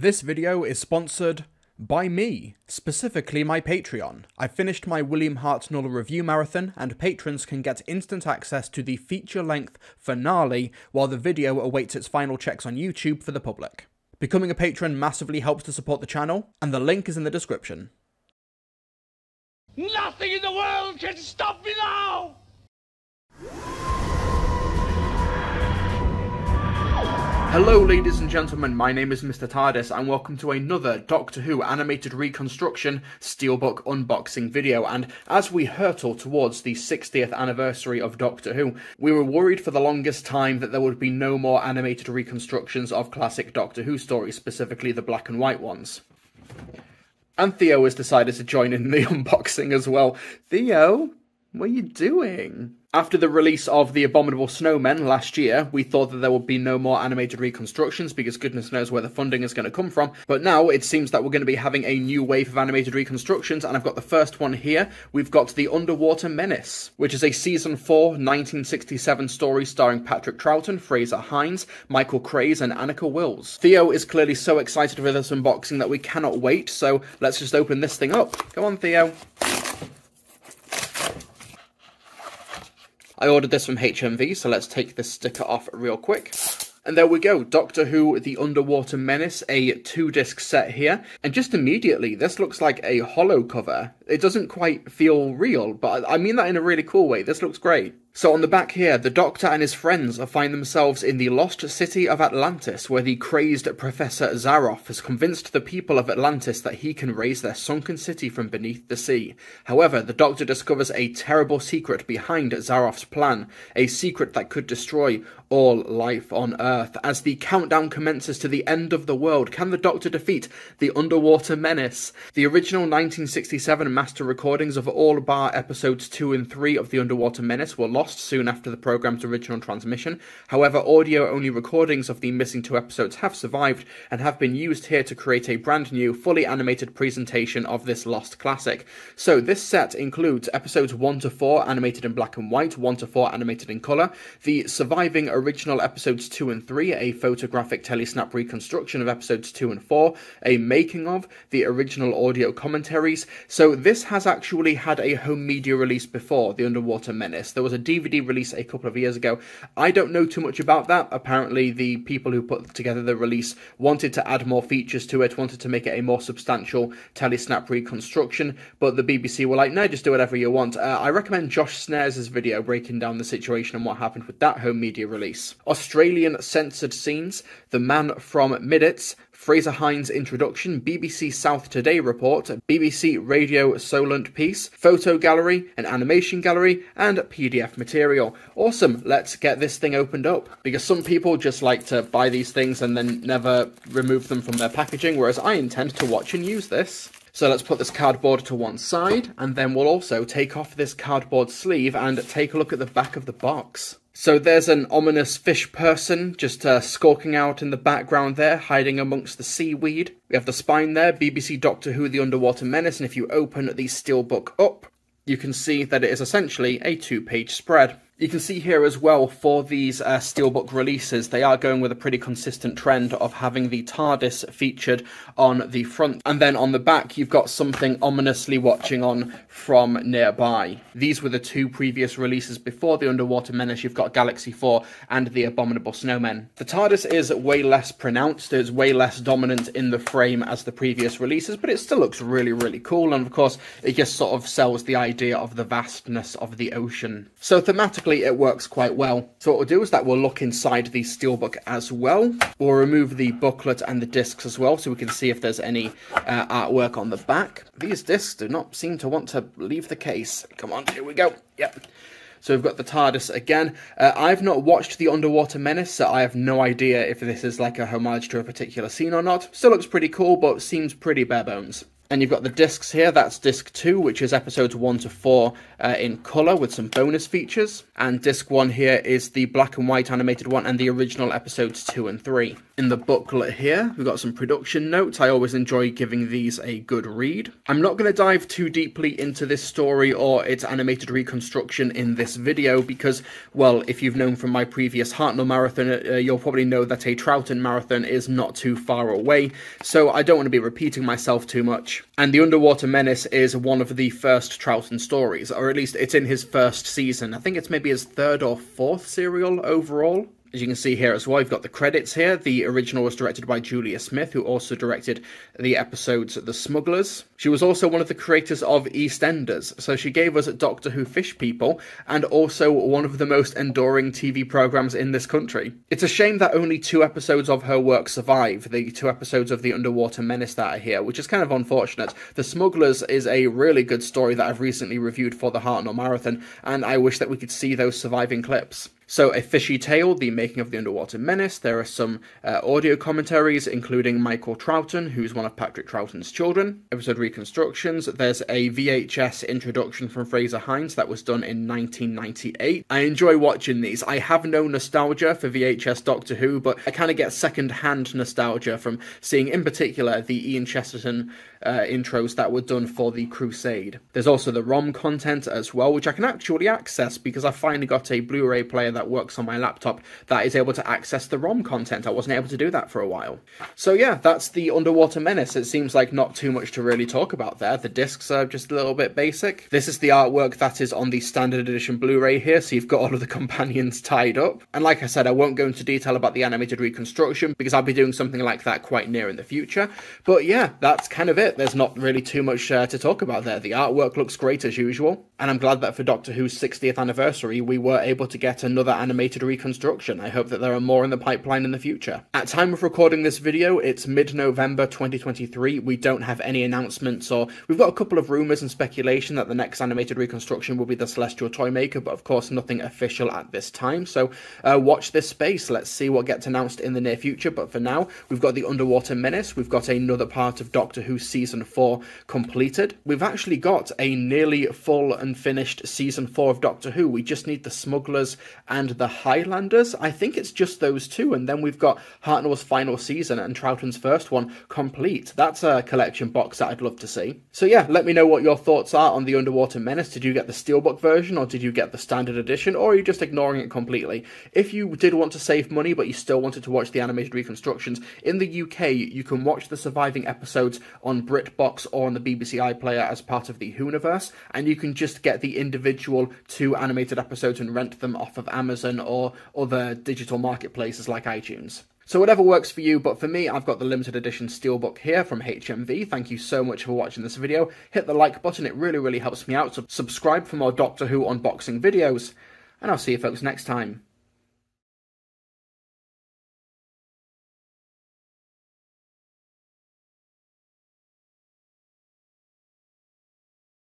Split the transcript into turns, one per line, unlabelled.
This video is sponsored by me, specifically my Patreon. I finished my William Hartnell review marathon, and patrons can get instant access to the feature length finale while the video awaits its final checks on YouTube for the public. Becoming a patron massively helps to support the channel, and the link is in the description.
Nothing in the world can stop me now!
Hello, ladies and gentlemen, my name is Mr. TARDIS, and welcome to another Doctor Who animated reconstruction Steelbook unboxing video. And as we hurtle towards the 60th anniversary of Doctor Who, we were worried for the longest time that there would be no more animated reconstructions of classic Doctor Who stories, specifically the black and white ones. And Theo has decided to join in the unboxing as well. Theo, what are you doing? After the release of The Abominable Snowmen last year, we thought that there would be no more animated reconstructions because goodness knows where the funding is going to come from. But now it seems that we're going to be having a new wave of animated reconstructions, and I've got the first one here. We've got The Underwater Menace, which is a season 4 1967 story starring Patrick Troughton, Frazer Hines, Michael Craze, and Anneke Wills. Theo is clearly so excited for this unboxing that we cannot wait, so let's just open this thing up. Come on, Theo. I ordered this from HMV, so let's take this sticker off real quick. And there we go, Doctor Who The Underwater Menace, a two disc set here. And just immediately, this looks like a hollow cover. It doesn't quite feel real, but I mean that in a really cool way. This looks great. So on the back here, the Doctor and his friends find themselves in the lost city of Atlantis, where the crazed Professor Zaroff has convinced the people of Atlantis that he can raise their sunken city from beneath the sea. However, the Doctor discovers a terrible secret behind Zaroff's plan, a secret that could destroy all life on Earth. As the countdown commences to the end of the world, can the Doctor defeat the underwater menace? The original 1967 master recordings of all bar episodes 2 and 3 of the Underwater Menace were lost soon after the program's original transmission. However, audio only recordings of the missing two episodes have survived and have been used here to create a brand new, fully animated presentation of this lost classic. So, this set includes episodes 1 to 4 animated in black and white, 1 to 4 animated in colour, the surviving original episodes 2 and 3, a photographic telesnap reconstruction of episodes 2 and 4, a making of, the original audio commentaries. So, this has actually had a home media release before, The Underwater Menace. There was a DVD release a couple of years ago. I don't know too much about that. Apparently, the people who put together the release wanted to add more features to it, wanted to make it a more substantial telesnap reconstruction, but the BBC were like, no, just do whatever you want. Uh, I recommend Josh Snares' video breaking down the situation and what happened with that home media release. Australian censored scenes, The Man from Midits, Frazer Hines introduction, BBC South Today report, BBC Radio Solent piece, photo gallery, an animation gallery, and PDF material. Awesome, let's get this thing opened up. Because some people just like to buy these things and then never remove them from their packaging, whereas I intend to watch and use this. So let's put this cardboard to one side, and then we'll also take off this cardboard sleeve and take a look at the back of the box. So there's an ominous fish person just uh, skulking out in the background there, hiding amongst the seaweed. We have the spine there, BBC Doctor Who The Underwater Menace, and if you open the steelbook up, you can see that it is essentially a two-page spread. You can see here as well for these uh, Steelbook releases, they are going with a pretty consistent trend of having the TARDIS featured on the front. And then on the back, you've got something ominously watching on from nearby. These were the two previous releases before the Underwater Menace. You've got Galaxy 4 and the Abominable Snowmen. The TARDIS is way less pronounced, it's way less dominant in the frame as the previous releases, but it still looks really, really cool. And of course, it just sort of sells the idea of the vastness of the ocean. So thematically, it works quite well. So what we'll do is that we'll look inside the steelbook as well. We'll remove the booklet and the discs as well so we can see if there's any uh, artwork on the back. These discs do not seem to want to leave the case. Come on, here we go. Yep. So we've got the TARDIS again. Uh, I've not watched The Underwater Menace, so I have no idea if this is like a homage to a particular scene or not. Still looks pretty cool, but seems pretty bare bones. And you've got the discs here. That's disc two, which is episodes one to four uh, in color with some bonus features. And disc one here is the black and white animated one and the original episodes two and three. In the booklet here, we've got some production notes. I always enjoy giving these a good read. I'm not going to dive too deeply into this story or its animated reconstruction in this video because, well, if you've known from my previous Hartnell marathon, uh, you'll probably know that a Troughton marathon is not too far away, so I don't want to be repeating myself too much. And The Underwater Menace is one of the first Troughton stories, or at least it's in his first season. I think it's maybe his third or fourth serial overall. As you can see here as well, you've got the credits here. The original was directed by Julia Smith, who also directed the episodes The Smugglers. She was also one of the creators of EastEnders, so she gave us Doctor Who Fish People, and also one of the most enduring TV programs in this country. It's a shame that only two episodes of her work survive, the two episodes of The Underwater Menace that are here, which is kind of unfortunate. The Smugglers is a really good story that I've recently reviewed for the Hartnell Marathon, and I wish that we could see those surviving clips. So, A Fishy Tale, the making of the Underwater Menace. There are some uh, audio commentaries, including Michael Troughton, who's one of Patrick Troughton's children. Episode reconstructions. There's a VHS introduction from Frazer Hines that was done in 1998. I enjoy watching these. I have no nostalgia for VHS Doctor Who, but I kind of get second hand nostalgia from seeing, in particular, the Ian Chesterton uh, intros that were done for the Crusade. There's also the ROM content as well, which I can actually access because I finally got a Blu ray player that works on my laptop that is able to access the ROM content. I wasn't able to do that for a while. So, yeah, that's the Underwater Menace. It seems like not too much to really talk about there. The discs are just a little bit basic. This is the artwork that is on the standard edition Blu ray here, so you've got all of the companions tied up. And like I said, I won't go into detail about the animated reconstruction because I'll be doing something like that quite near in the future. But yeah, that's kind of it. There's not really too much uh, to talk about there. The artwork looks great as usual, and I'm glad that for Doctor Who's 60th anniversary, we were able to get another animated reconstruction. I hope that there are more in the pipeline in the future. At time of recording this video, it's mid-November 2023. We don't have any announcements, or we've got a couple of rumours and speculation that the next animated reconstruction will be the Celestial Toymaker, but of course nothing official at this time. So uh, watch this space. Let's see what gets announced in the near future. But for now, we've got the Underwater Menace. We've got another part of Doctor Who season 4 completed. We've actually got a nearly full and finished season 4 of Doctor Who. We just need the Smugglers and the Highlanders. I think it's just those two, and then we've got Hartnell's final season and Troughton's first one complete. That's a collection box that I'd love to see. So yeah, let me know what your thoughts are on the Underwater Menace. Did you get the Steelbook version, or did you get the standard edition, or are you just ignoring it completely? If you did want to save money, but you still wanted to watch the animated reconstructions, in the UK, you can watch the surviving episodes on BritBox or on the BBC iPlayer as part of the Whoniverse, and you can just get the individual two animated episodes and rent them off of Amazon or other digital marketplaces like iTunes. So whatever works for you, but for me, I've got the limited edition steelbook here from HMV. Thank you so much for watching this video. Hit the like button, it really, really helps me out. So subscribe for more Doctor Who unboxing videos, and I'll see you folks next time.